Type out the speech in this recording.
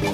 Two